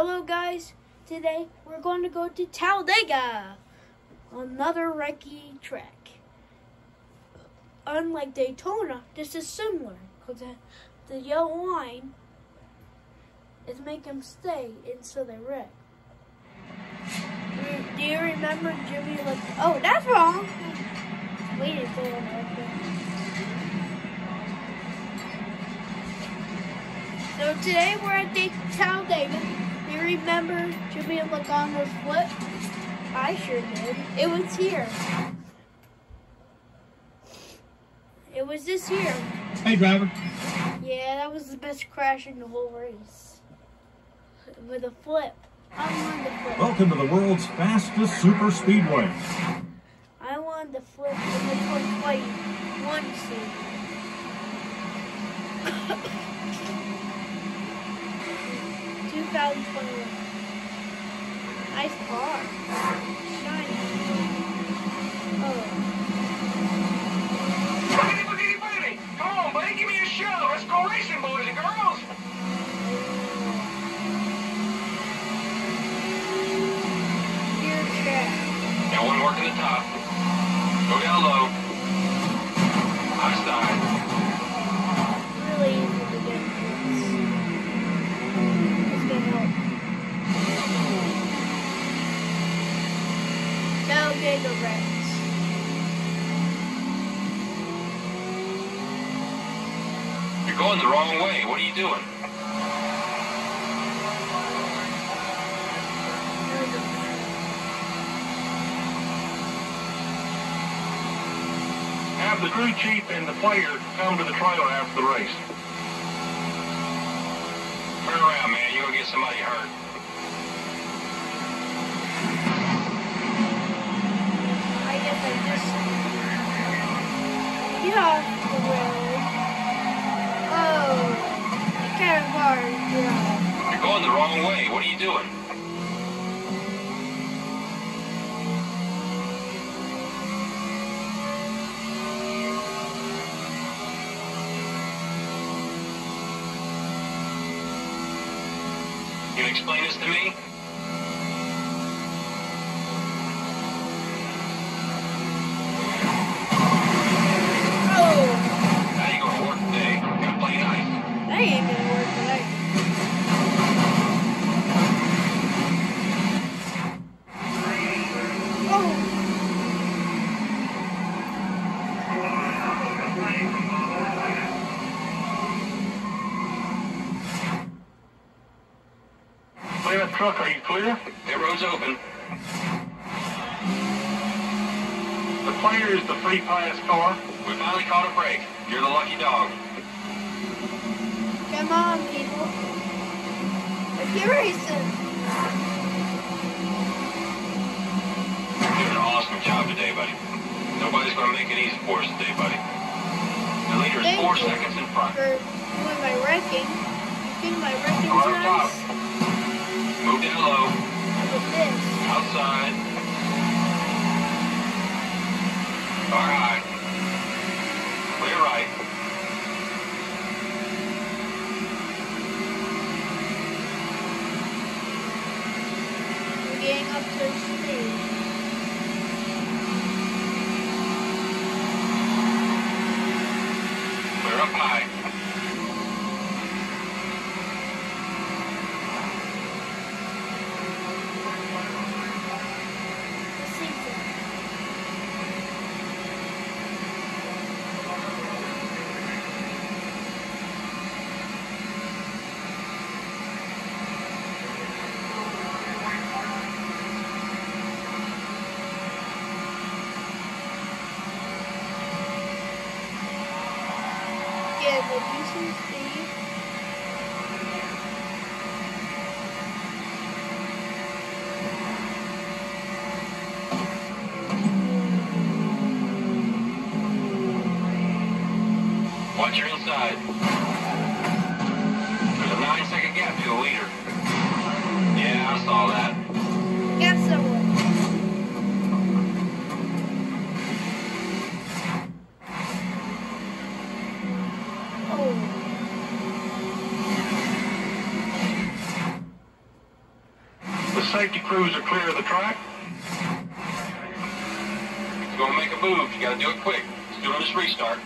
Hello, guys. Today we're going to go to Talladega, another recce track. Unlike Daytona, this is similar because the, yellow line is making them stay until they wreck. Do- mm, Do you remember Jimmy? Like, oh, that's wrong. So today we're at Talladega. You remember Jimmy Logano's flip? I sure did. It was here. It was this year. Hey, driver. Yeah, that was the best crash in the whole race. With a flip. I wanted to flip. Welcome to the world's fastest super speedway. I wanted to flip in the 2021 season. 2021. Nice car. Shiny. Oh. Boogity, boogity, boogity. Come on, buddy, give me a show. Let's go racing, boys and girls. Gear check. Got one working the top. Go down low. Rex. You're going the wrong way. What are you doing? Have the crew chief and the player come to the trailer after the race. Turn around, man. You're gonna get somebody hurt. Oh, it's kind of hard. You're going the wrong way. What are you doing? You explain this to me? Player is the free pass car. We finally caught a break. You're the lucky dog. come on, people. Get racing. You did an awesome job today, buddy. Nobody's gonna make it easy for us today, buddy. The leader is four seconds in front. For doing my wrecking. Doing my wrecking top. nice. Move down low. Outside. Car high. Clear right. We're getting up to speed. Clear up high. Let's see some. Watch your inside. Safety crews are clear of the track. You're gonna make a move, you gotta do it quick. Let's do it on this restart.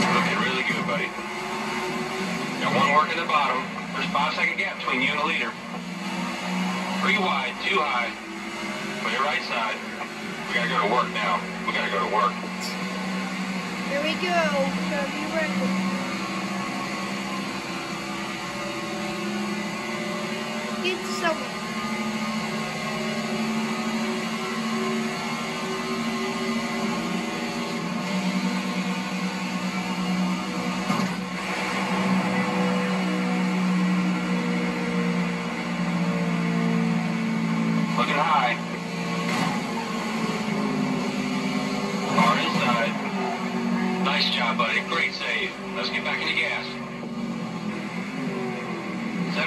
Looking really good, buddy. Got one working the bottom. There's five second gap between you and the leader. Three wide, two high. On your right side. We gotta go to work now. We gotta go to work. Here we go. Be ready. Get someone.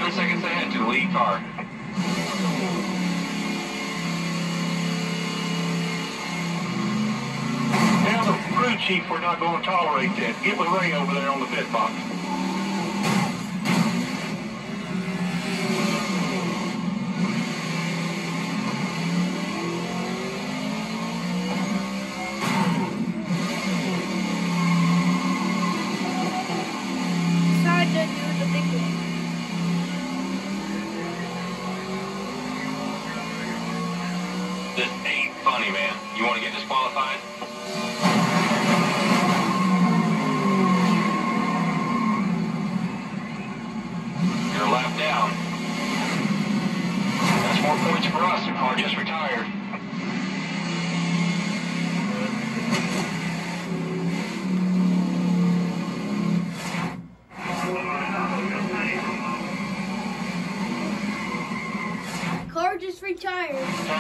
20 seconds ahead to lead car. Now the crew chief, we're not going to tolerate that. Get with Ray over there on the pit box. Sorry, dude, you the big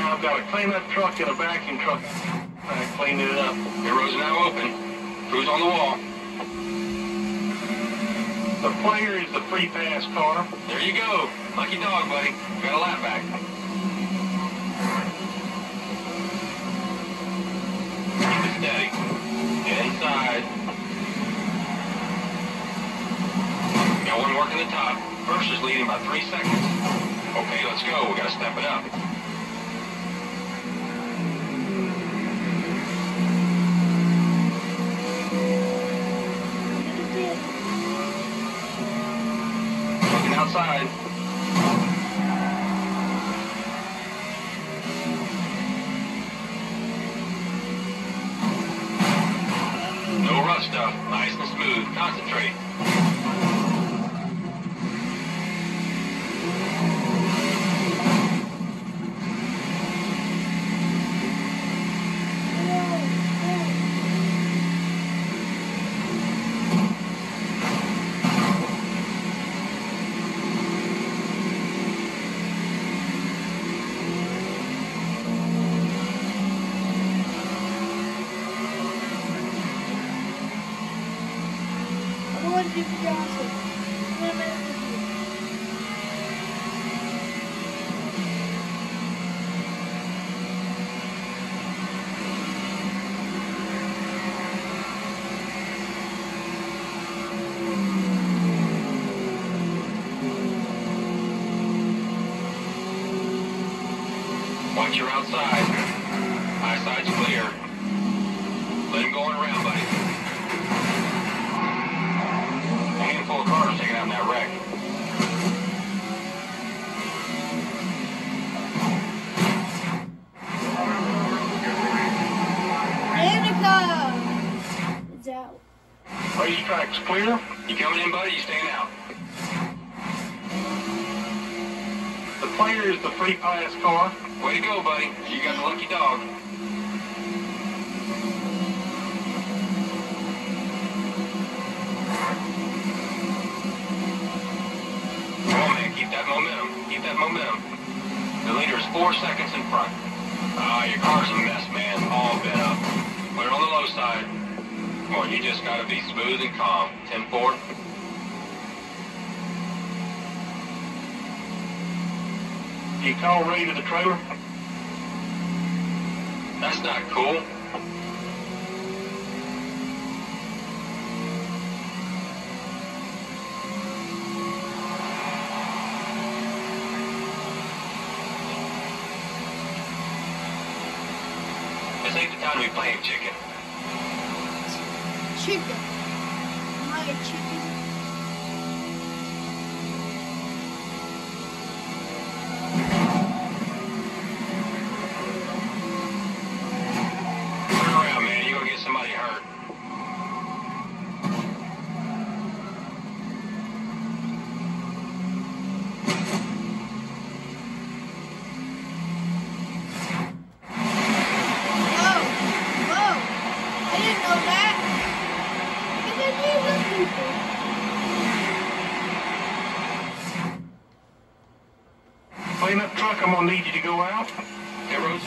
Now I've got to clean that truck and a vacuum truck. I cleaned it up. Your road's now open. Crew's on the wall. The player is the free pass car. There you go. Lucky dog, buddy. Got a lap back. Keep it steady. Inside. Got one working the top. First is leading by three seconds. Okay, let's go. We gotta step it up. Outside. You're outside, eyeside's clear. Let him go on around, buddy. A handful of cars taking out that wreck. Danica! It's out. Racetrack's clear. You coming in, buddy? You staying out? The player is the free pass car. Way to go, buddy. You got the lucky dog. Come on, man. Keep that momentum. Keep that momentum. The leader is four seconds in front. Ah, your car's a mess, man. All bent up. It on the low side. Come on, you just gotta be smooth and calm. 10-4. You call Ray to the trailer? That's not cool. This ain't the time to be playing chicken. Chicken. Am I a chicken? Up I'm gonna need you to go out. Arrows.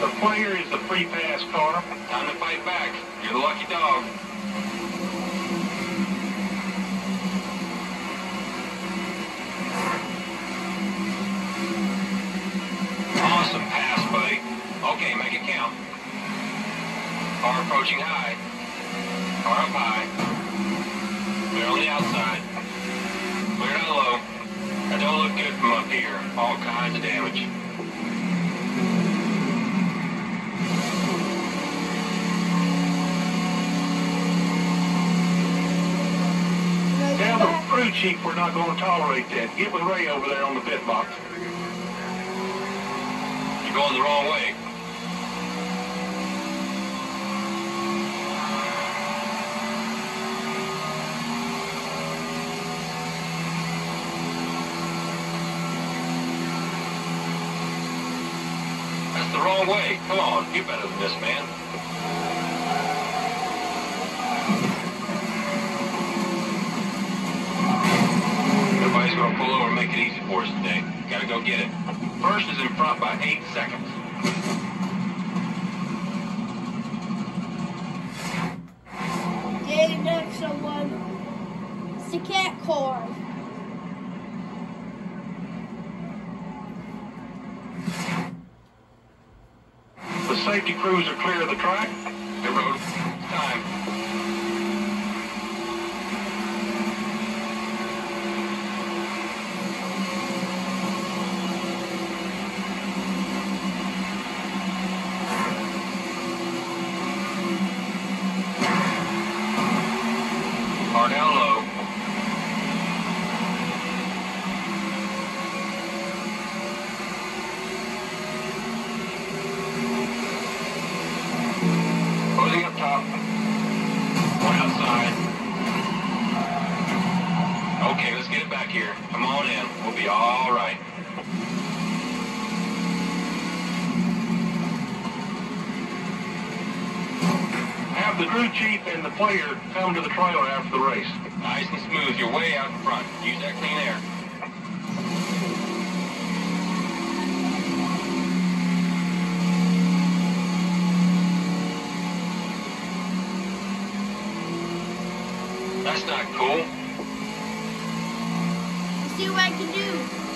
The player is the free pass car. Time to fight back. You're the lucky dog. Awesome pass, buddy. Okay, make it count. Car approaching high. Car up high. Clear on the outside. Clear down low. That don't look good from up here. All kinds of damage. Crew chief we're not gonna tolerate that. Get with Ray over there on the pit box. You're going the wrong way. That's the wrong way. Come on, you're better than this, man. Nobody's gonna pull over and make it easy for us today. Gotta go get it. First is in front by eight seconds. Getting next someone. It's the cat car. Safety crews are clear of the track. Here. Come on in. We'll be all right. Have the crew chief and the player come to the trailer after the race. Nice and smooth. You're way out in front. Use that clean air. That's not cool. See what I can do.